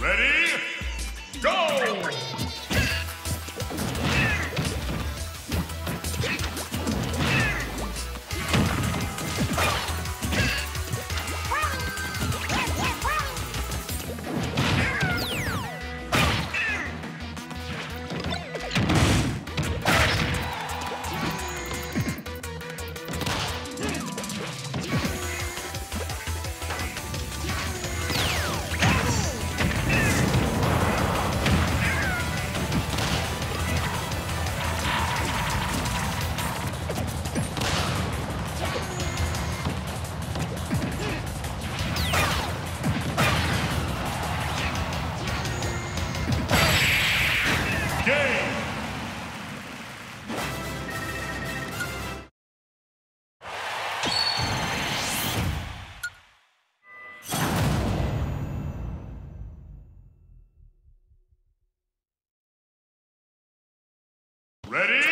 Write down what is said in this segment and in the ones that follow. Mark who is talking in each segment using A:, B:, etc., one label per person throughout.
A: Ready? Ready?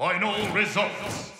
A: Final results.